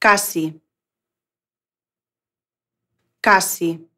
casi, casi.